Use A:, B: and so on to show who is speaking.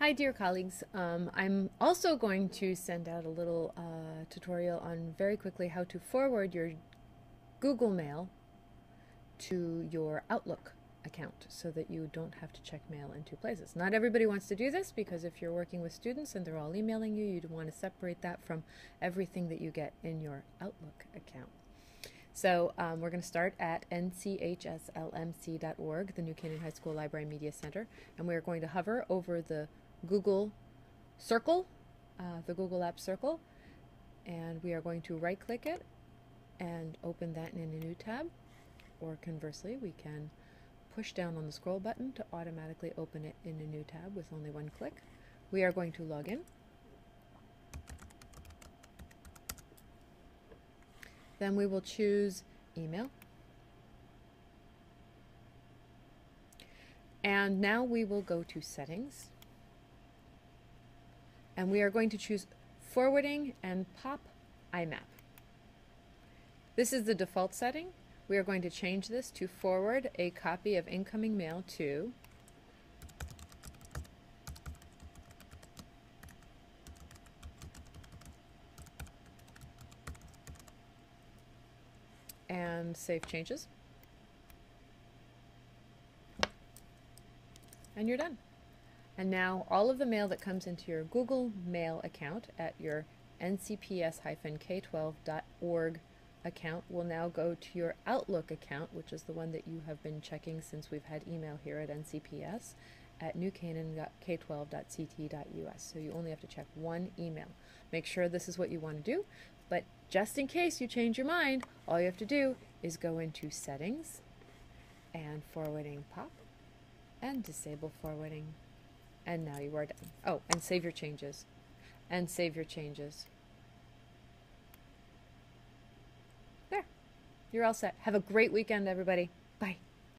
A: Hi, dear colleagues. Um, I'm also going to send out a little uh, tutorial on very quickly how to forward your Google Mail to your Outlook account so that you don't have to check mail in two places. Not everybody wants to do this because if you're working with students and they're all emailing you, you'd want to separate that from everything that you get in your Outlook account. So um, we're going to start at nchslmc.org, the New Canaan High School Library Media Center, and we're going to hover over the Google Circle, uh, the Google App Circle, and we are going to right click it and open that in a new tab. Or conversely, we can push down on the scroll button to automatically open it in a new tab with only one click. We are going to log in. Then we will choose email. And now we will go to settings and we are going to choose forwarding and pop IMAP. This is the default setting. We are going to change this to forward a copy of incoming mail to and save changes. And you're done. And now all of the mail that comes into your Google Mail account at your ncps-k12.org account will now go to your Outlook account, which is the one that you have been checking since we've had email here at NCPS at newcanaan.k12.ct.us. So you only have to check one email. Make sure this is what you want to do, but just in case you change your mind, all you have to do is go into Settings and Forwarding Pop and Disable Forwarding and now you are done. Oh, and save your changes. And save your changes. There. You're all set. Have a great weekend, everybody. Bye.